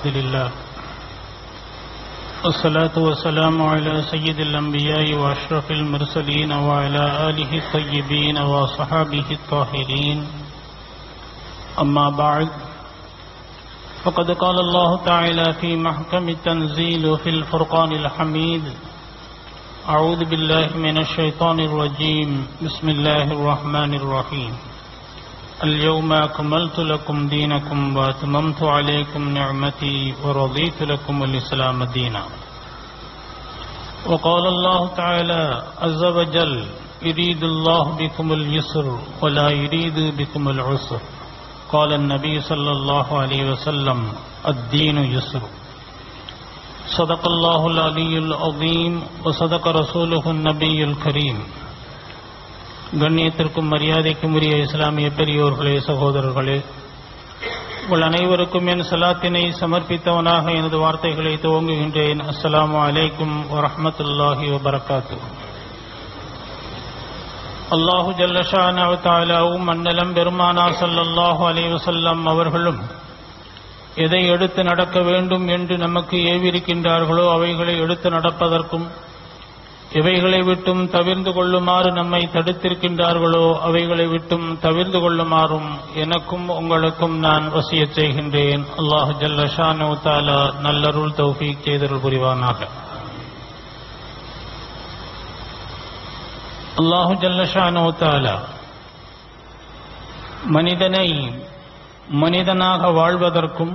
الحمد لله. والصلاة والسلام على سيد الأنبياء وأشرف المرسلين وعلى آله الطيبين وصحابه الطاهرين. أما بعد فقد قال الله تعالى في محكم التنزيل في الفرقان الحميد أعوذ بالله من الشيطان الرجيم. بسم الله الرحمن الرحيم. اليوم أكملت لكم دينكم وأتممت عليكم نعمتي ورضيت لكم الإسلام دينا. وقال الله تعالى عز وجل يريد الله بكم اليسر ولا يريد بكم العسر. قال النبي صلى الله عليه وسلم الدين يسر. صدق الله العلي العظيم وصدق رسوله النبي الكريم. கண்ணியத்திற்கும் மரியாதைக்கும் உரிய இஸ்லாமிய பெரியோர்களே சகோதரர்களே உங்கள் அனைவருக்கும் என் சலாத்தினை சமர்ப்பித்தவனாக எனது வார்த்தைகளை துவங்குகின்றேன். அஸ்லாம் அலைக்கும் வரமத்துல்லாஹி வபரகாத்து அல்லாஹு ஜல்லஷானாவும் மன்னலம் பெருமானா சல்லல்லாஹு அலைவசல்லம் அவர்களும் எதை எடுத்து நடக்க வேண்டும் என்று நமக்கு ஏவிருக்கின்றார்களோ அவைகளை எடுத்து நடப்பதற்கும் எவைகளை விட்டும் தவிர்ந்து கொள்ளுமாறு நம்மை தடுத்திருக்கின்றார்களோ அவைகளை விட்டும் தவிர்ந்து கொள்ளுமாறும் எனக்கும் உங்களுக்கும் நான் வசிய செய்கின்றேன். அல்லாஹ் ஜல்லஷானு தாலா நல்லருள் தௌஃபீக் செய்தருள் புரிவானாக. அல்லாஹு ஜல்லஷானு தாலா மனிதனை மனிதனாக வாழ்வதற்கும்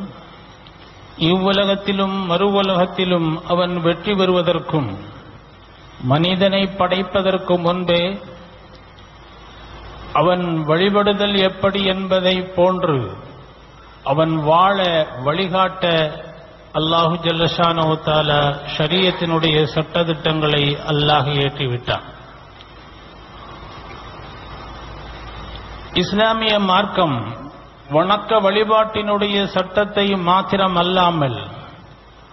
இவ்வுலகத்திலும் மறு உலகத்திலும் அவன் வெற்றி பெறுவதற்கும் மனிதனை படைப்பதற்கு முன்பே அவன் வழிபடுதல் எப்படி என்பதை போன்று அவன் வாழ வழிகாட்ட அல்லாஹு ஜல்லஷானோ ஷரியத்தினுடைய சட்டத்திட்டங்களை அல்லாஹ் ஏற்றிவிட்டான். இஸ்லாமிய மார்க்கம் வணக்க வழிபாட்டினுடைய சட்டத்தை மாத்திரம் அல்லாமல்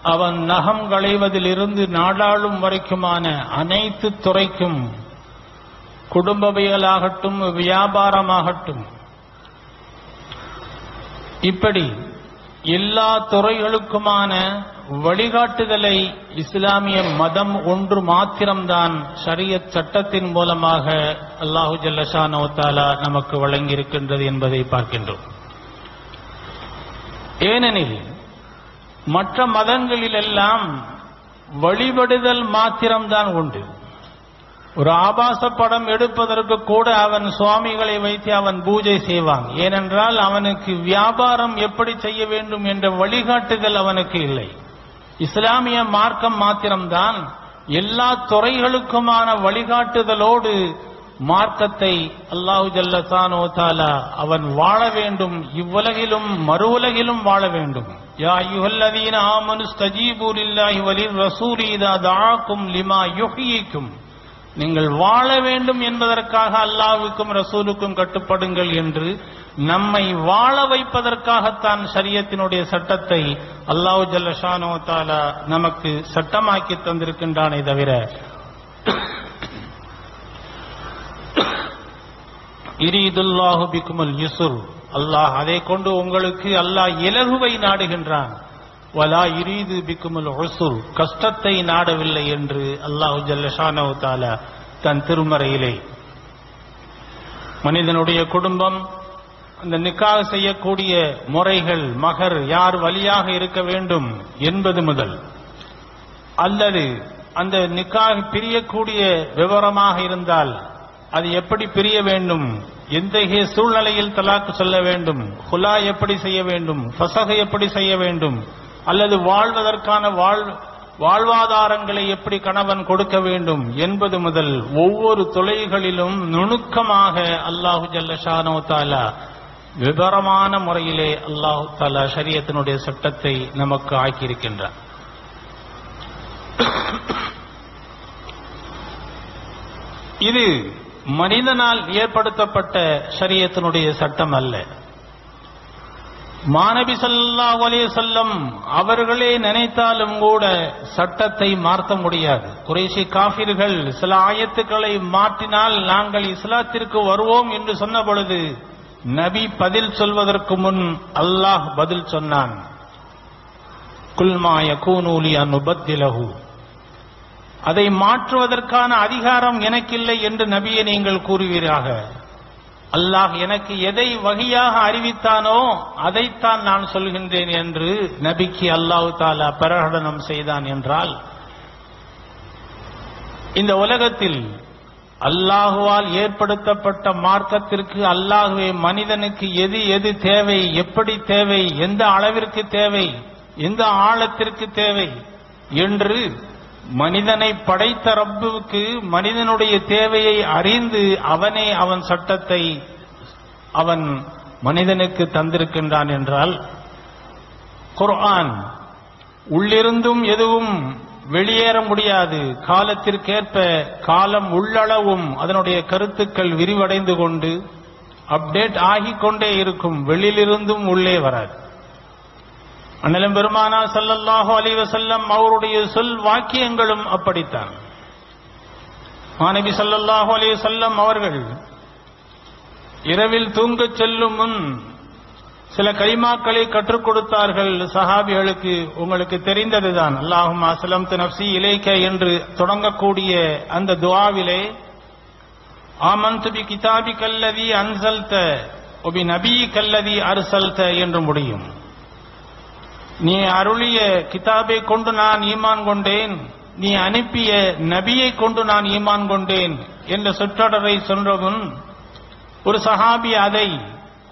அவன் நகம் களைவதிலிருந்து நாடாளும் வரைக்குமான அனைத்து துறைக்கும் குடும்பவியலாகட்டும் வியாபாரமாகட்டும் இப்படி எல்லா துறைகளுக்குமான வழிகாட்டுதலை இஸ்லாமிய மதம் ஒன்று மாத்திரம்தான் ஷரியத் சட்டத்தின் மூலமாக அல்லாஹு ஜல்லஷானோ தாலா நமக்கு வழங்கியிருக்கின்றது என்பதை பார்க்கின்றோம். ஏனெனில் மற்ற மதங்களிலெல்லாம் வழிபடுதல் மாத்திரம்தான் உண்டு. ஒரு ஆபாச படம் எடுப்பதற்கு கூட அவன் சுவாமிகளை வைத்து அவன் பூஜை செய்வான். ஏனென்றால் அவனுக்கு வியாபாரம் எப்படி செய்ய வேண்டும் என்ற வழிகாட்டுதல் அவனுக்கு இல்லை. இஸ்லாமிய மார்க்கம் மாத்திரம்தான் எல்லா துறைகளுக்குமான வழிகாட்டுதலோடு மார்க்கத்தை அல்லாஹு ஜல்லசானோ தாலா அவன் வாழ வேண்டும். இவ்வுலகிலும் மறு உலகிலும் வாழ வேண்டும். يا أيها الذين آمنوا استجيبوا لله وللرسول إذا دعاكم லிமா يحييكم நீங்கள் வாழ வேண்டும் என்பதற்காக அல்லாவுக்கும் ரசூலுக்கும் கட்டுப்படுங்கள் என்று நம்மை வாழ வைப்பதற்காகத்தான் சரியத்தினுடைய சட்டத்தை அல்லாஹு ஜல்லஷானோ தாலா நமக்கு சட்டமாக்கி தந்திருக்கின்றானே தவிர இரீதுல்லாஹு பிக்குமல் யுசுர் அல்லாஹ் அதை கொண்டு உங்களுக்கு அல்லாஹ் இலகுவை நாடுகின்றான். வலா இரீது பிக்குமல் ஒசுர் கஷ்டத்தை நாடவில்லை என்று அல்லாஹு ஜல்லஷானோ தாலா தன் திருமறையிலே. மனிதனுடைய குடும்பம் அந்த நிக்காக செய்யக்கூடிய முறைகள் மகர் யார் வழியாக இருக்க வேண்டும் என்பது முதல். அல்லது அந்த நிக்காக பிரியக்கூடிய விவரமாக இருந்தால் அது எப்படி பிரிய வேண்டும் எத்தகைய சூழ்நிலையில் தலாக்கு சொல்ல வேண்டும்? ஹுலா எப்படி செய்ய வேண்டும்? ஃபசக எப்படி செய்ய வேண்டும்? அல்லது வாழ்வதற்கான வாழ் வாழ்வாதாரங்களை எப்படி கணவன் கொடுக்க வேண்டும்? என்பது முதல். ஒவ்வொரு தொலைகளிலும் நுணுக்கமாக அல்லாஹு ஜல்லஷானோ தாலா விவரமான முறையிலே அல்லாஹு தாலா சரியத்தினுடைய சட்டத்தை நமக்கு ஆக்கியிருக்கின்றார் இது மனிதனால் ஏற்படுத்தப்பட்ட சரியத்தினுடைய சட்டம் அல்ல. மாணவி சல்லா அலைஹி செல்லம் அவர்களே நினைத்தாலும் கூட சட்டத்தை மாற்ற முடியாது. குறைசி காஃபிர்கள் சில ஆயத்துக்களை மாற்றினால் நாங்கள் இஸ்லாத்திற்கு வருவோம் என்று சொன்ன பொழுது நபி பதில் சொல்வதற்கு முன் அல்லாஹ் பதில் சொன்னான். குல்மாய கூனூலி அனுபத்திலகு அதை மாற்றுவதற்கான அதிகாரம் எனக்கில்லை என்று நபியை நீங்கள் கூறுவீராக. அல்லாஹ் எனக்கு எதை வகையாக அறிவித்தானோ அதைத்தான் நான் சொல்கின்றேன் என்று நபிக்கு அல்லாஹு தாலா பிரகடனம் செய்தான் என்றால் இந்த உலகத்தில் அல்லாஹுவால் ஏற்படுத்தப்பட்ட மார்க்கத்திற்கு அல்லாஹுவே மனிதனுக்கு எது எது தேவை எப்படி தேவை எந்த அளவிற்கு தேவை எந்த ஆழத்திற்கு தேவை என்று மனிதனை படைத்த ரப்புவுக்கு மனிதனுடைய தேவையை அறிந்து அவனே அவன் சட்டத்தை அவன் மனிதனுக்கு தந்திருக்கின்றான் என்றால் குர்ஆன் உள்ளிருந்தும் எதுவும் வெளியேற முடியாது. காலத்திற்கேற்ப காலம் உள்ளளவும் அதனுடைய கருத்துக்கள் விரிவடைந்து கொண்டு அப்டேட் ஆகிக்கொண்டே இருக்கும். வெளியிலிருந்தும் உள்ளே வராது. அண்ணலும் பெருமானா ஸல்லல்லாஹு அலைஹி வஸல்லம் அவருடைய சொல் வாக்கியங்களும் அப்படித்தான். மாணவி ஸல்லல்லாஹு அலைஹி அவர்கள் இரவில் தூங்கச் செல்லும் முன் சில கைமாக்களை கற்றுக் கொடுத்தார்கள். சஹாபிகளுக்கு உங்களுக்கு தெரிந்ததுதான். அல்லாஹும் அசலம் நப்சி இலேக்க என்று தொடங்கக்கூடிய அந்த துவாவிலே ஆமன்து பி கிதாபி கல்லதி அன்சல்த ஒபி நபி கல்லதி அர்சல்த என்று முடியும். நீ அருளிய கிதாபை கொண்டு நான் ஈமான் கொண்டேன். நீ அனுப்பிய நபியை கொண்டு நான் ஈமான் கொண்டேன் என்ற சொற்றொடரை சொன்னவன் ஒரு சஹாபி அதை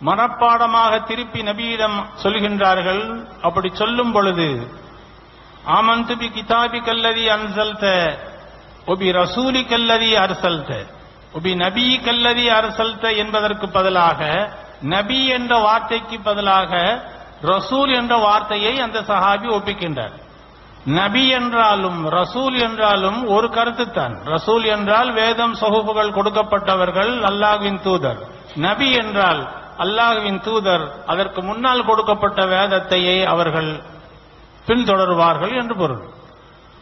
மனப்பாடமாக திருப்பி நபியிடம் சொல்கின்றார்கள். அப்படி சொல்லும் பொழுது ஆமந்து பி கிதாபி கல்லதி அன்சல்த ஒபி ரசூலி கல்லதி அரசல்த ஒபி நபி கல்லதி அரசல்த என்பதற்கு பதிலாக நபி என்ற வார்த்தைக்கு பதிலாக ரசூல் என்ற வார்த்தையை அந்த சஹாபி ஒப்பிக்கின்றார். நபி என்றாலும் ரசூல் என்றாலும் ஒரு கருத்துத்தான். ரசூல் என்றால் வேதம் சொகுப்புகள் கொடுக்கப்பட்டவர்கள் அல்லாஹ்வின் தூதர். நபி என்றால் அல்லாஹ்வின் தூதர் அதற்கு முன்னால் கொடுக்கப்பட்ட வேதத்தையே அவர்கள் பின்தொடருவார்கள் என்று பொருள்.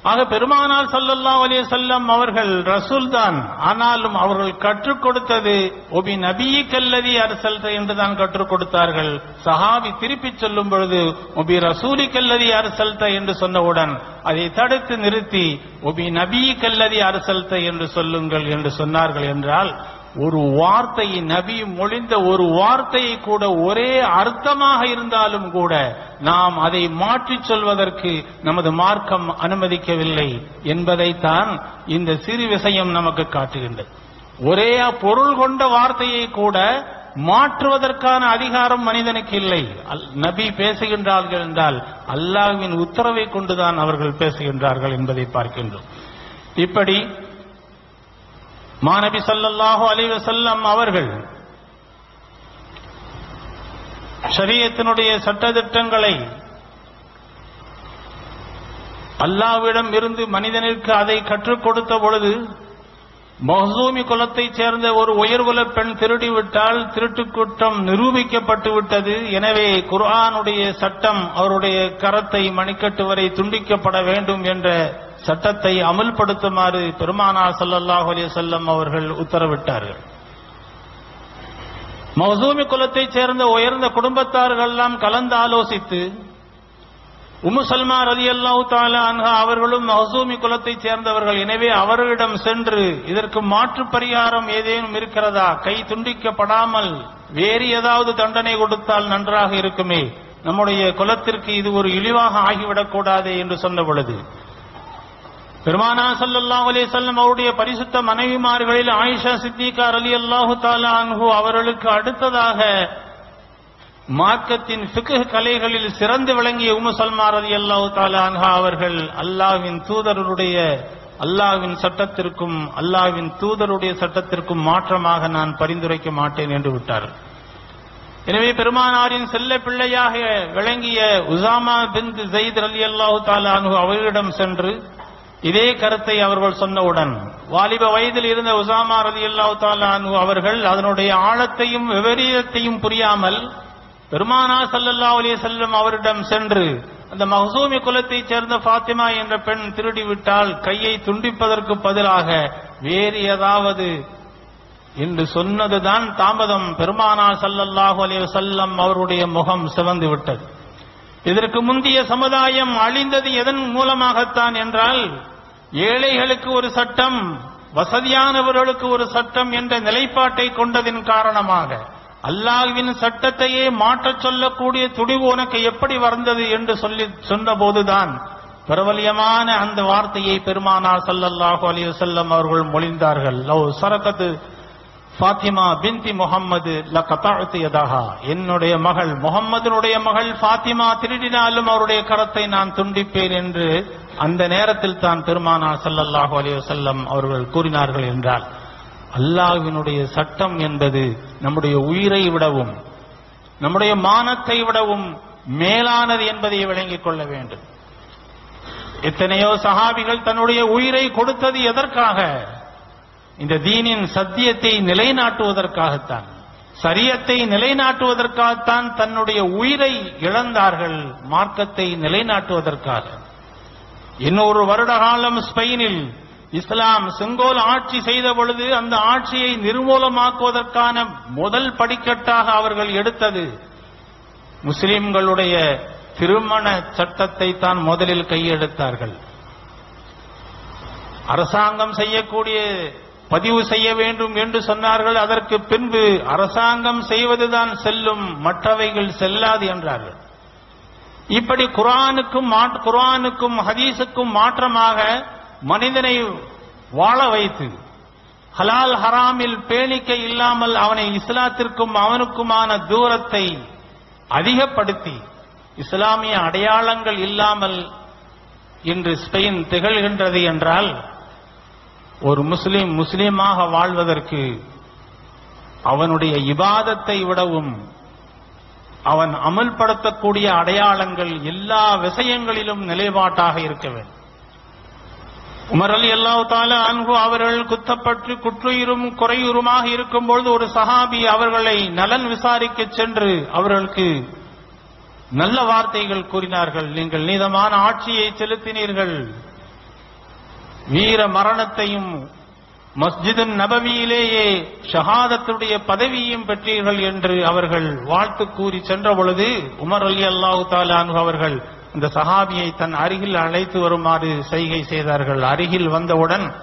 ஆக பெருமானார் சல்லல்லா அலே வஸல்லம் அவர்கள் ரசூல் தான். ஆனாலும் அவர்கள் கற்றுக் கொடுத்தது ஒபி நபியி கல்லதி அரசல் என்று தான் கற்றுக் கொடுத்தார்கள். சஹாபி திருப்பிச் சொல்லும் பொழுது ஒபி ரசூலி கல்லதி அரசல்த என்று சொன்னவுடன் அதை தடுத்து நிறுத்தி ஒபி நபியி கல்லதி அரசல்த என்று சொல்லுங்கள் என்று சொன்னார்கள் என்றால் ஒரு வார்த்தையை நபி மொழிந்த ஒரு வார்த்தையை கூட ஒரே அர்த்தமாக இருந்தாலும் கூட நாம் அதை மாற்றிச் சொல்வதற்கு நமது மார்க்கம் அனுமதிக்கவில்லை என்பதைத்தான் இந்த சிறு விஷயம் நமக்கு காட்டுகின்றது. ஒரே பொருள் கொண்ட வார்த்தையை கூட மாற்றுவதற்கான அதிகாரம் மனிதனுக்கு இல்லை. அல்- நபி பேசுகின்றார்கள் என்றால் அல்லாஹ்வின் உத்தரவை கொண்டுதான் அவர்கள் பேசுகின்றார்கள் என்பதை பார்க்கின்றோம். இப்படி மாநபி சல்லாஹு அலைஹி வஸல்லம் அவர்கள் ஷரியத்தினுடைய சட்டத்திட்டங்களை அல்லாஹ்விடம் இருந்து மனிதனிற்கு அதை கற்றுக் கொடுத்த பொழுது மஹ்சூமி குலத்தைச் சேர்ந்த ஒரு உயர்குல பெண் திருடிவிட்டால் திருட்டு குற்றம் நிரூபிக்கப்பட்டு விட்டது. எனவே குர்ஆனுடைய சட்டம் அவருடைய கரத்தை மணிக்கட்டு வரை துண்டிக்கப்பட வேண்டும் என்ற சட்டத்தை அமுல்படுத்துமாறு பெருமானார் ஸல்லல்லாஹு அலி சொல்லம் அவர்கள் உத்தரவிட்டார்கள். மௌசூமி குலத்தைச் சேர்ந்த உயர்ந்த குடும்பத்தார்கள் எல்லாம் கலந்து ஆலோசித்து உம்மு அலி அல்லாஹு அன்ஹா அவர்களும் மௌசூமி குலத்தைச் சேர்ந்தவர்கள் எனவே அவர்களிடம் சென்று இதற்கு மாற்று பரிகாரம் ஏதேனும் இருக்கிறதா? கை துண்டிக்கப்படாமல் வேறு ஏதாவது தண்டனை கொடுத்தால் நன்றாக இருக்குமே. நம்முடைய குலத்திற்கு இது ஒரு இழிவாக ஆகிவிடக் கூடாதே என்று சொன்ன பொழுது பெருமானா ஸல்லல்லாஹு அலைஹி அவருடைய பரிசுத்த மனைவிமார்களில் ஆயிஷா சித்திகார் அலி அல்லாஹு தாலா அன்ஹு அவர்களுக்கு அடுத்ததாக மார்க்கத்தின் ஃபிக்ஹ் கலைகளில் சிறந்து விளங்கிய உமுசல்மார் அலி அல்லாஹு தாலா அன்ஹா அவர்கள் அல்லாவின் தூதருடைய அல்லாஹ்வின் சட்டத்திற்கும் அல்லாவின் தூதருடைய சட்டத்திற்கும் மாற்றமாக நான் பரிந்துரைக்க மாட்டேன் என்று விட்டார். எனவே பெருமானாரின் செல்ல பிள்ளையாக விளங்கிய உசாமா பின் ஜெயித் ரலியல்லாஹு தாலா அன்ஹு அவர்களிடம் சென்று இதே கருத்தை அவர்கள் சொன்னவுடன் வாலிப வயதில் இருந்த உசாமா ரதி அல்லாஹு அன்ஹு அவர்கள் அதனுடைய ஆழத்தையும் விபரீதத்தையும் புரியாமல் பெருமானா சல்லல்லா அலி செல்லும் அவரிடம் சென்று அந்த மகசூமி குலத்தைச் சேர்ந்த ஃபாத்திமா என்ற பெண் திருடிவிட்டால் கையை துண்டிப்பதற்கு பதிலாக வேறு ஏதாவது என்று சொன்னதுதான் தாமதம். பெருமானா சல்லல்லாஹு அலி செல்லம் அவருடைய முகம் சிவந்து விட்டது. இதற்கு முந்தைய சமுதாயம் அழிந்தது எதன் மூலமாகத்தான் என்றால் ஏழைகளுக்கு ஒரு சட்டம் வசதியானவர்களுக்கு ஒரு சட்டம் என்ற நிலைப்பாட்டை கொண்டதின் காரணமாக அல்லாஹ்வின் சட்டத்தையே மாற்றச் சொல்லக்கூடிய துடிவு உனக்கு எப்படி வந்தது என்று சொல்லி சொன்னபோதுதான் பிரபலியமான அந்த வார்த்தையை பெருமானார் சல்லல்லாஹு அலி வஸல்லம் அவர்கள் மொழிந்தார்கள். லவ் சரக்கத்து ஃபாத்திமா பின்தி முகம்மது யதஹா. என்னுடைய மகள் முகம்மதுனுடைய மகள் ஃபாத்திமா திருடினாலும் அவருடைய கரத்தை நான் துண்டிப்பேன் என்று அந்த நேரத்தில் தான் திருமானா ஸல்லல்லாஹு அலைஹி அவர்கள் கூறினார்கள் என்றால் அல்லாஹினுடைய சட்டம் என்பது நம்முடைய உயிரை விடவும் நம்முடைய மானத்தை விடவும் மேலானது என்பதை விளங்கிக் கொள்ள வேண்டும். எத்தனையோ சஹாபிகள் தன்னுடைய உயிரை கொடுத்தது எதற்காக? இந்த தீனின் சத்தியத்தை நிலைநாட்டுவதற்காகத்தான் சரியத்தை நிலைநாட்டுவதற்காகத்தான் தன்னுடைய உயிரை இழந்தார்கள் மார்க்கத்தை நிலைநாட்டுவதற்காக. இன்னொரு வருட காலம் ஸ்பெயினில் இஸ்லாம் செங்கோல் ஆட்சி செய்த பொழுது அந்த ஆட்சியை நிர்மூலமாக்குவதற்கான முதல் படிக்கட்டாக அவர்கள் எடுத்தது முஸ்லிம்களுடைய திருமண சட்டத்தை தான் முதலில் கையெடுத்தார்கள் அரசாங்கம் செய்யக்கூடிய பதிவு செய்ய வேண்டும் என்று சொன்னார்கள். அதற்கு பின்பு அரசாங்கம் செய்வதுதான் செல்லும். மற்றவைகள் செல்லாது என்றார்கள். இப்படி குரானுக்கும் குரானுக்கும் ஹதீஸுக்கும் மாற்றமாக மனிதனை வாழ வைத்து ஹலால் ஹராமில் பேணிக்கை இல்லாமல் அவனை இஸ்லாத்திற்கும் அவனுக்குமான தூரத்தை அதிகப்படுத்தி இஸ்லாமிய அடையாளங்கள் இல்லாமல் இன்று ஸ்பெயின் திகழ்கின்றது என்றால் ஒரு முஸ்லிம் முஸ்லிமாக வாழ்வதற்கு அவனுடைய இபாதத்தை விடவும் அவன் அமல்படுத்தக்கூடிய அடையாளங்கள் எல்லா விஷயங்களிலும் நிலைப்பாட்டாக இருக்க வேண்டும். உமர் அலி அல்லாஹ் தால அன்பு அவர்கள் குத்தப்பட்டு குற்றுயிரும் குறையுருமாக இருக்கும்பொழுது ஒரு சஹாபி அவர்களை நலன் விசாரிக்க சென்று அவர்களுக்கு நல்ல வார்த்தைகள் கூறினார்கள். நீங்கள் நீதமான ஆட்சியை செலுத்தினீர்கள். வீர மரணத்தையும் மஸ்ஜிது நபவியிலேயே ஷஹாதத்துடைய பதவியையும் பெற்றீர்கள் என்று அவர்கள் வாழ்த்து கூறி சென்ற பொழுது உமர் அலி அல்லாஹு தாலானு அவர்கள் இந்த சஹாபியை தன் அருகில் அழைத்து வருமாறு செய்கை செய்தார்கள். அருகில் வந்தவுடன்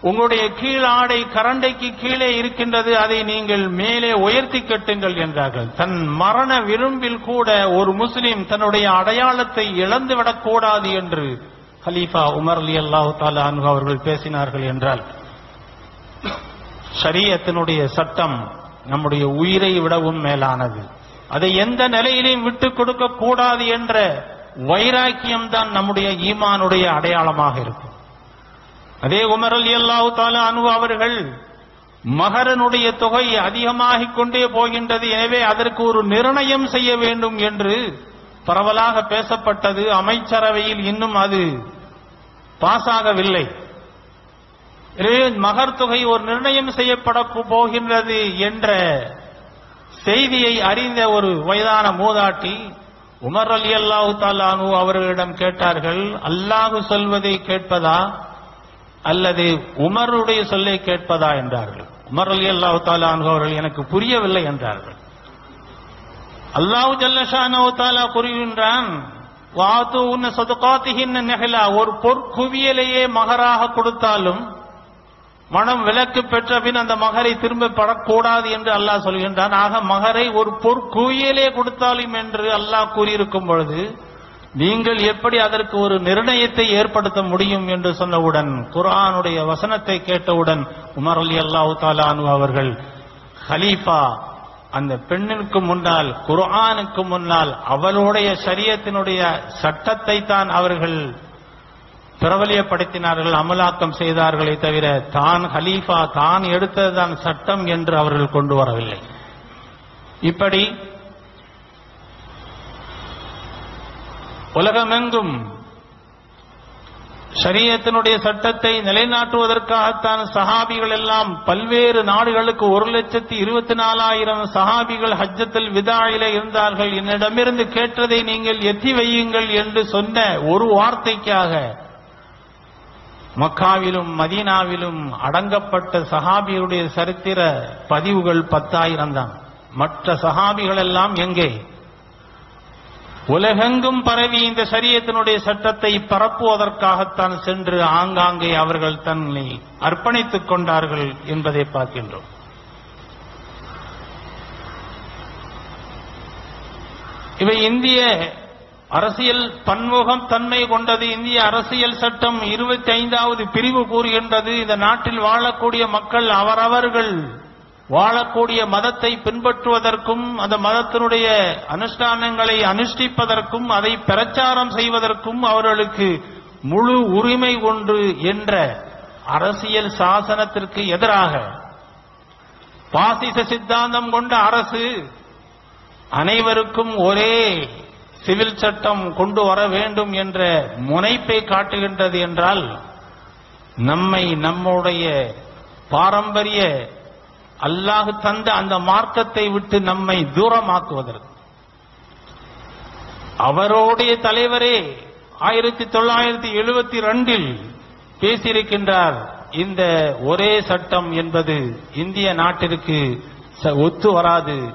உங்களுடைய கீழ் ஆடை கரண்டைக்கு கீழே இருக்கின்றது அதை நீங்கள் மேலே உயர்த்தி கட்டுங்கள் என்றார்கள். தன் மரண விரும்பில் கூட ஒரு முஸ்லிம் தன்னுடைய அடையாளத்தை இழந்துவிடக் கூடாது என்று ஹலீஃபா உமர் அலி அல்லாஹு தாலா அன்ஹு அவர்கள் பேசினார்கள் என்றால் ஷரியத்தினுடைய சட்டம் நம்முடைய உயிரை விடவும் மேலானது. அதை எந்த நிலையிலையும் விட்டுக் கொடுக்க கூடாது என்ற வைராக்கியம் தான் நம்முடைய ஈமானுடைய அடையாளமாக இருக்கும். அதே உமர் அலி அல்லாஹு தாலா அனு அவர்கள் மகரனுடைய தொகை அதிகமாகிக் கொண்டே போகின்றது எனவே அதற்கு ஒரு நிர்ணயம் செய்ய வேண்டும் என்று பரவலாக பேசப்பட்டது. அமைச்சரவையில் இன்னும் அது பாஸாகவில்லை எனவே மகர் தொகை ஒரு நிர்ணயம் செய்யப்பட போகின்றது என்ற செய்தியை அறிந்த ஒரு வயதான மூதாட்டி உமர் அலி அல்லாஹு தாலானு அவர்களிடம் கேட்டார்கள் அல்லாஹு சொல்வதை கேட்பதா அல்லது உமருடைய சொல்லை கேட்பதா? என்றார்கள். உமர் அலி அல்லாஹு தாலானு அவர்கள் எனக்கு புரியவில்லை என்றார்கள். அல்லாஹு ஜல்லஷானவத்தாலா கூறுகின்றான் வாத்து உன்ன சொதுகாத்துகின்ற நெகலா ஒரு பொற்குவியலையே மகராக கொடுத்தாலும் மனம் விலக்கு பெற்ற பின் அந்த மகரை திரும்ப படக்கூடாது என்று அல்லாஹ் சொல்கின்றான். ஆக மகரை ஒரு பொற்குவியலே கொடுத்தாலும் என்று அல்லாஹ் கூறியிருக்கும் பொழுது நீங்கள் எப்படி அதற்கு ஒரு நிர்ணயத்தை ஏற்படுத்த முடியும் என்று சொன்னவுடன் குரானுடைய வசனத்தை கேட்டவுடன் உமர் அலி அல்லாஹு தாலானு அவர்கள் ஹலீஃபா அந்த பெண்ணிற்கு முன்னால் குர்ஆனுக்கு முன்னால் அவளுடைய சரியத்தினுடைய சட்டத்தை தான் அவர்கள் பிரபலியப்படுத்தினார்கள் அமலாக்கம் செய்தார்களே தவிர தான் ஹலீஃபா தான் எடுத்ததுதான் சட்டம் என்று அவர்கள் கொண்டு வரவில்லை. இப்படி உலகமெங்கும் ஷரியத்தினுடைய சட்டத்தை நிலைநாட்டுவதற்காகத்தான் சஹாபிகள் எல்லாம் பல்வேறு நாடுகளுக்கு ஒரு லட்சத்தி இருபத்தி நாலாயிரம் சஹாபிகள் ஹஜ்ஜத்தில் விதாயில இருந்தார்கள். என்னிடமிருந்து கேட்டதை நீங்கள் எத்தி வையுங்கள் என்று சொன்ன ஒரு வார்த்தைக்காக மக்காவிலும் மதீனாவிலும் அடங்கப்பட்ட சஹாபியுடைய சரித்திர பதிவுகள் பத்தாயிரம் தான். மற்ற சஹாபிகள் எல்லாம் எங்கே? உலகெங்கும் பரவி இந்த சரியத்தினுடைய சட்டத்தை பரப்புவதற்காகத்தான் சென்று ஆங்காங்கே அவர்கள் தன்னை அர்ப்பணித்துக் கொண்டார்கள் என்பதை பார்க்கின்றோம். இவை இந்திய அரசியல் பன்முகம் தன்மை கொண்டது. இந்திய அரசியல் சட்டம் இருபத்தி ஐந்தாவது பிரிவு கூறுகின்றது. இந்த நாட்டில் வாழக்கூடிய மக்கள் அவரவர்கள். வாழக்கூடிய மதத்தை பின்பற்றுவதற்கும் அந்த மதத்தினுடைய அனுஷ்டானங்களை அனுஷ்டிப்பதற்கும் அதை பிரச்சாரம் செய்வதற்கும் அவர்களுக்கு முழு உரிமை ஒன்று என்ற அரசியல் சாசனத்திற்கு எதிராக பாசிச சித்தாந்தம் கொண்ட அரசு அனைவருக்கும் ஒரே சிவில் சட்டம் கொண்டு வர வேண்டும் என்ற முனைப்பை காட்டுகின்றது என்றால் நம்மை நம்முடைய பாரம்பரிய அல்லாஹ் தந்த அந்த மார்க்கத்தை விட்டு நம்மை தூரமாக்குவதற்கு. அவருடைய தலைவரே ஆயிரத்தி தொள்ளாயிரத்தி எழுபத்தி ரெண்டில் பேசியிருக்கின்றார் இந்த ஒரே சட்டம் என்பது இந்திய நாட்டிற்கு ச- ஒத்து வராது.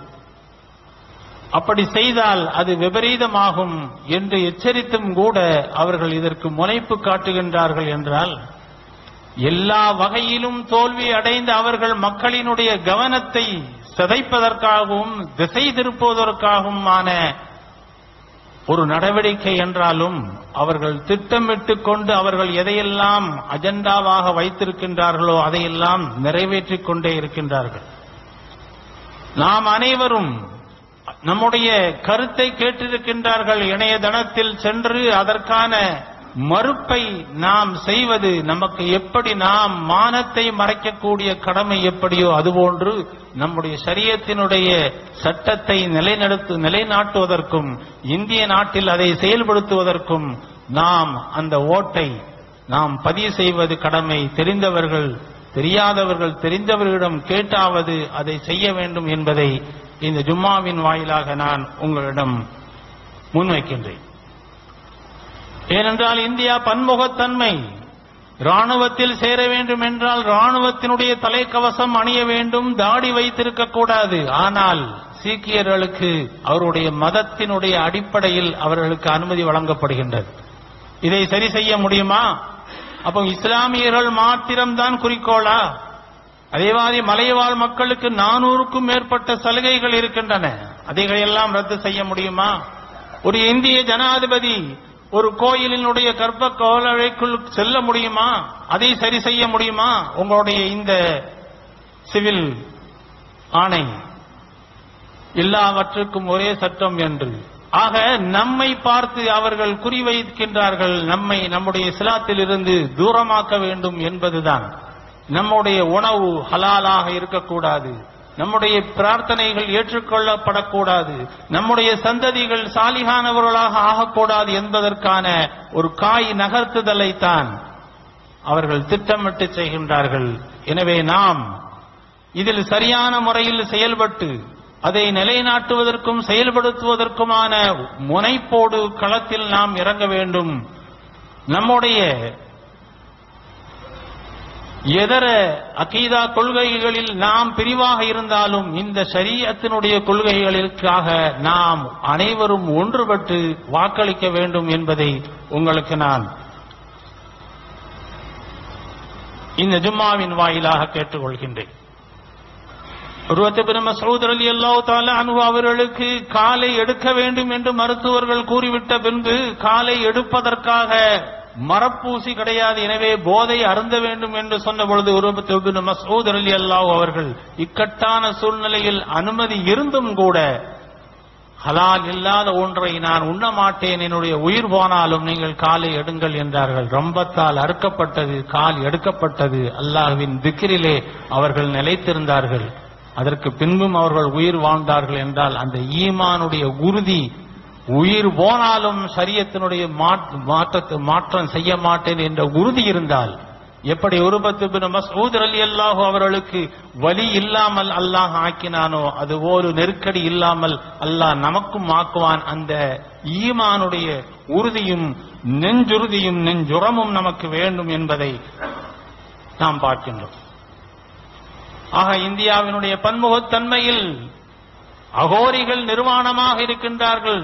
அப்படி செய்தால் அது விபரீதமாகும் என்று எச்சரித்தும் கூட அவர்கள் இதற்கு முனைப்பு காட்டுகின்றார்கள் என்றால் எல்லா வகையிலும் தோல்வி அடைந்த அவர்கள் மக்களினுடைய கவனத்தை சிதைப்பதற்காகவும் திசை திருப்புவதற்காகவுமான ஒரு நடவடிக்கை என்றாலும் அவர்கள் திட்டமிட்டுக் கொண்டு அவர்கள் எதையெல்லாம் அஜெண்டாவாக வைத்திருக்கின்றார்களோ அதையெல்லாம் நிறைவேற்றிக் கொண்டே இருக்கின்றார்கள். நாம் அனைவரும் நம்முடைய கருத்தை கேட்டிருக்கின்றார்கள். இணையதளத்தில் சென்று அதற்கான மறுப்பை நாம் செய்வது நமக்கு எப்படி நாம் மானத்தை மறைக்கக்கூடிய கடமை எப்படியோ அதுபோன்று நம்முடைய சரியத்தினுடைய சட்டத்தை நிலைநடத்து நிலைநாட்டுவதற்கும் இந்திய நாட்டில் அதை செயல்படுத்துவதற்கும் நாம் அந்த ஓட்டை நாம் பதிவு செய்வது கடமை. தெரிந்தவர்கள் தெரியாதவர்கள் தெரிந்தவர்களிடம் கேட்டாவது அதை செய்ய வேண்டும் என்பதை இந்த ஜும்மாவின் வாயிலாக நான் உங்களிடம் முன்வைக்கின்றேன். ஏனென்றால் இந்தியா பன்முகத்தன்மை. ராணுவத்தில் சேர வேண்டும் என்றால் ராணுவத்தினுடைய தலைக்கவசம் அணிய வேண்டும் தாடி வைத்திருக்க கூடாது. ஆனால் சீக்கியர்களுக்கு அவருடைய மதத்தினுடைய அடிப்படையில் அவர்களுக்கு அனுமதி வழங்கப்படுகின்றது. இதை சரி செய்ய முடியுமா? அப்போ இஸ்லாமியர்கள் மாத்திரம்தான் குறிக்கோளா? அதே மாதிரி மலைவாழ் மக்களுக்கு நானூறுக்கும் மேற்பட்ட சலுகைகள் இருக்கின்றன. அதைகளையெல்லாம் ரத்து செய்ய முடியுமா? ஒரு இந்திய ஜனாதிபதி ஒரு கோயிலினுடைய கர்ப்ப கோலழைக்குள் செல்ல முடியுமா? அதை சரி செய்ய முடியுமா? உங்களுடைய இந்த சிவில் ஆணை எல்லாவற்றுக்கும் ஒரே சட்டம் என்று. ஆக நம்மை பார்த்து அவர்கள் குறிவைக்கின்றார்கள் நம்மை நம்முடைய இஸ்லாத்தில் இருந்து தூரமாக்க வேண்டும் என்பதுதான். நம்முடைய உணவு ஹலாலாக இருக்கக்கூடாது. நம்முடைய பிரார்த்தனைகள் ஏற்றுக்கொள்ளப்படக்கூடாது. நம்முடைய சந்ததிகள் சாலிகானவர்களாக ஆகக்கூடாது என்பதற்கான ஒரு காய் நகர்த்துதலை தான் அவர்கள் திட்டமிட்டு செய்கின்றார்கள். எனவே நாம் இதில் சரியான முறையில் செயல்பட்டு அதை நிலைநாட்டுவதற்கும் செயல்படுத்துவதற்குமான முனைப்போடு களத்தில் நாம் இறங்க வேண்டும். நம்முடைய எதர அகீதா கொள்கைகளில் நாம் பிரிவாக இருந்தாலும் இந்த சரியத்தினுடைய கொள்கைகளுக்காக நாம் அனைவரும் ஒன்றுபட்டு வாக்களிக்க வேண்டும் என்பதை உங்களுக்கு நான் இந்த ஜும்மாவின் வாயிலாக கேட்டுக்கொள்கின்றேன். உருவத்திபின் பிரம்ம அலி அல்லாஹ் தாலா அவர்களுக்கு காலை எடுக்க வேண்டும் என்று மருத்துவர்கள் கூறிவிட்ட பின்பு காலை எடுப்பதற்காக மரப்பூசி கிடையாது. எனவே போதை அருந்த வேண்டும் என்று சொன்ன பொழுது உருவத்திபின் மசூத் அலி அல்லாஹ் அவர்கள் இக்கட்டான சூழ்நிலையில் அனுமதி இருந்தும் கூட ஹலால் இல்லாத ஒன்றை நான் உண்ண மாட்டேன் என்னுடைய உயிர் போனாலும் நீங்கள் காலை எடுங்கள் என்றார்கள். ரம்பத்தால் அறுக்கப்பட்டது கால் எடுக்கப்பட்டது. அல்லாஹ்வின் திக்கிரிலே அவர்கள் நிலைத்திருந்தார்கள். அதற்கு பின்பும் அவர்கள் உயிர் வாழ்ந்தார்கள் என்றால் அந்த ஈமானுடைய உறுதி உயிர் போனாலும் சரியத்தினுடைய மாற்றத்தை மாற்றம் செய்ய மாட்டேன் என்ற உறுதி இருந்தால் எப்படி உருபத்து பின் மசூத் அலி அல்லாஹு அவர்களுக்கு வலி இல்லாமல் அல்லாஹ் ஆக்கினானோ அது ஒரு நெருக்கடி இல்லாமல் அல்லாஹ் நமக்கும் ஆக்குவான். அந்த ஈமானுடைய உறுதியும் நெஞ்சுறுதியும் நெஞ்சுரமும் நமக்கு வேண்டும் என்பதை நாம் பார்க்கின்றோம். ஆக இந்தியாவினுடைய பன்முகத்தன்மையில் அகோரிகள் நிர்வாணமாக இருக்கின்றார்கள்.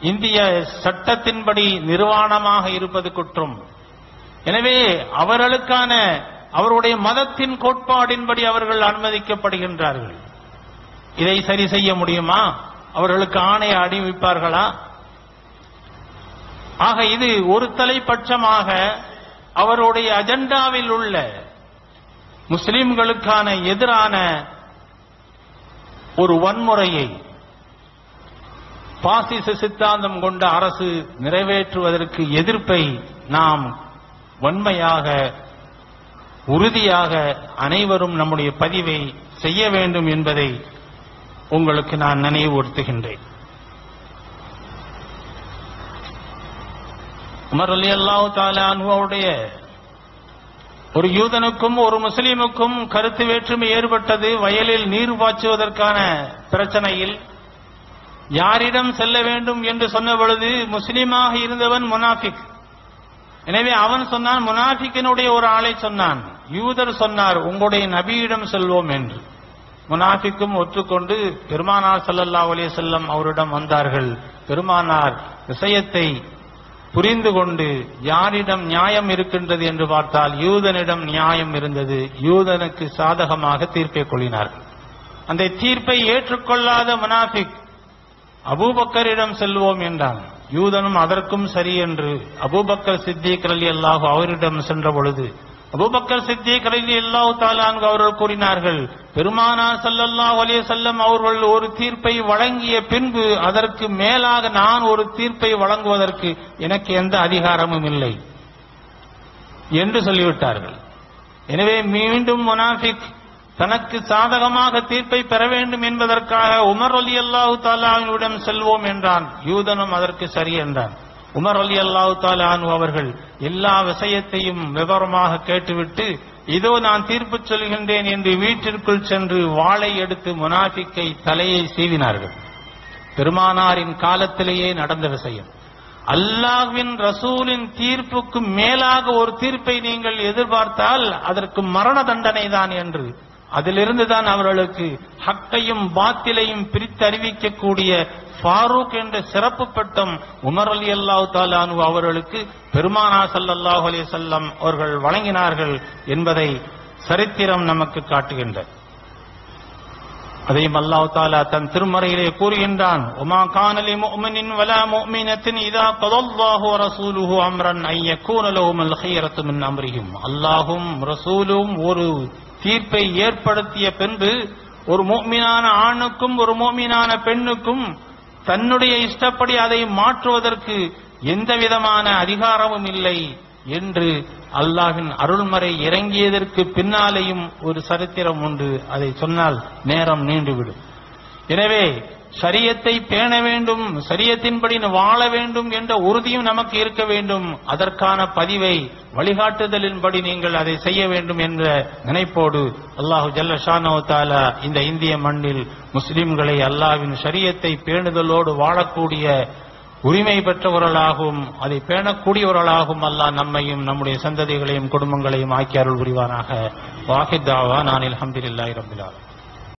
இந்திய சட்டத்தின்படி நிர்வாணமாக இருப்பது குற்றம். எனவே அவர்களுக்கான அவருடைய மதத்தின் கோட்பாடின்படி அவர்கள் அனுமதிக்கப்படுகின்றார்கள். இதை சரி செய்ய முடியுமா? அவர்களுக்கு ஆணை அணிவிப்பார்களா ஆக இது ஒரு தலைப்பட்சமாக அவருடைய அஜெண்டாவில் உள்ள முஸ்லிம்களுக்கான எதிரான ஒரு வன்முறையை பாசிச சித்தாந்தம் கொண்ட அரசு நிறைவேற்றுவதற்கு எதிர்ப்பை நாம் வன்மையாக உறுதியாக அனைவரும் நம்முடைய பதிவை செய்ய வேண்டும் என்பதை உங்களுக்கு நான் நினைவுறுத்துகின்றேன் உமர் அலி அல்லாஹு தாலானுடைய ஒரு யூதனுக்கும் ஒரு முஸ்லீமுக்கும் கருத்து வேற்றுமை ஏற்பட்டது. வயலில் நீர் பாய்ச்சுவதற்கான பிரச்சனையில் யாரிடம் செல்ல வேண்டும் என்று சொன்ன பொழுது முஸ்லீமாக இருந்தவன் முனாஃபிக். எனவே அவன் சொன்னான் முனாஃபிக்கினுடைய ஒரு ஆளை சொன்னான். யூதர் சொன்னார் உங்களுடைய நபியிடம் செல்வோம் என்று. முனாஃபிக்கும் ஒற்றுக்கொண்டு பெருமானார் சல்லல்லா அலைஹி செல்லம் அவரிடம் வந்தார்கள். பெருமானார் விஷயத்தை புரிந்து கொண்டு யாரிடம் நியாயம் இருக்கின்றது என்று பார்த்தால் யூதனிடம் நியாயம் இருந்தது. யூதனுக்கு சாதகமாக தீர்ப்பை கொள்ளினார்கள். அந்த தீர்ப்பை ஏற்றுக்கொள்ளாத முனாஃபிக் அபூபக்கரிடம் செல்வோம் என்றான். யூதனும் அதற்கும் சரி என்று அபூபக்கர் சித்திக் அலி அல்லாஹு அவரிடம் சென்ற பொழுது அபுபக்கர் சித்திக் அலி அல்லாஹு தாலான் அவர்கள் கூறினார்கள் பெருமானார் செல்லல்லா அலைஹி செல்லம் அவர்கள் ஒரு தீர்ப்பை வழங்கிய பின்பு அதற்கு மேலாக நான் ஒரு தீர்ப்பை வழங்குவதற்கு எனக்கு எந்த அதிகாரமும் இல்லை. என்று சொல்லிவிட்டார்கள். எனவே மீண்டும் முனாஃபிக் தனக்கு சாதகமாக தீர்ப்பை பெற வேண்டும் என்பதற்காக உமர் அலி அல்லாஹு தாலாவிடம் செல்வோம் என்றான். யூதனும் அதற்கு சரி என்றான். உமர் அலி அல்லாஹு தாலானு அவர்கள் எல்லா விஷயத்தையும் விவரமாக கேட்டுவிட்டு இதோ நான் தீர்ப்பு சொல்கின்றேன் என்று வீட்டிற்குள் சென்று வாளை எடுத்து முனாஃபிக்கை தலையை சீவினார்கள். பெருமானாரின் காலத்திலேயே நடந்த விஷயம். அல்லாஹ்வின் ரசூலின் தீர்ப்புக்கு மேலாக ஒரு தீர்ப்பை நீங்கள் எதிர்பார்த்தால் அதற்கு மரண தண்டனை தான் என்று. அதிலிருந்துதான் அவர்களுக்கு ஹக்கையும் பாத்திலையும் பிரித்து அறிவிக்கக்கூடிய ஃபாரூக் என்ற சிறப்பு பட்டம் உமர் அலி அல்லாஹு தாலானு அவர்களுக்கு பெருமானா சல்லாஹ் அலி வஸல்லம் அவர்கள் வழங்கினார்கள் என்பதை சரித்திரம் நமக்கு காட்டுகின்றது. அதையும் அல்லாஹ் தாலா தன் திருமறையிலே கூறுகின்றான் உமா கானலி முஃமினின் வலா முஃமினத்தின் இதா கதல்லாஹு ரசூலுஹு அம்ரன் ஐய யகூன லஹுமுல் மின் அம்ரிஹிம். அல்லாஹும் ரசூலும் ஒரு தீர்ப்பை ஏற்படுத்திய பின்பு ஒரு மோமினான ஆணுக்கும் ஒரு மோமினான பெண்ணுக்கும் தன்னுடைய இஷ்டப்படி அதை மாற்றுவதற்கு எந்த விதமான அதிகாரமும் இல்லை என்று அல்லாஹின் அருள்மறை இறங்கியதற்கு பின்னாலேயும் ஒரு சரித்திரம் உண்டு. அதை சொன்னால் நேரம் நீண்டுவிடும். எனவே சரியத்தை பேண வேண்டும் சரியத்தின்படி வாழ வேண்டும் என்ற உறுதியும் நமக்கு இருக்க வேண்டும். அதற்கான பதிவை வழிகாட்டுதலின்படி நீங்கள் அதை செய்ய வேண்டும் என்ற நினைப்போடு அல்லாஹு ஜல்ல ஷானோ தாலா இந்த இந்திய மண்ணில் முஸ்லிம்களை அல்லாஹ்வின் சரியத்தை பேணுதலோடு வாழக்கூடிய உரிமை பெற்றவர்களாகவும் அதை பேணக்கூடியவர்களாகவும் அல்லாஹ் நம்மையும் நம்முடைய சந்ததிகளையும் குடும்பங்களையும் ஆக்கி அருள் புரிவானாக. வாஹித்தாவா நான் அல்ஹம்துலில்லாஹி ரப்பில்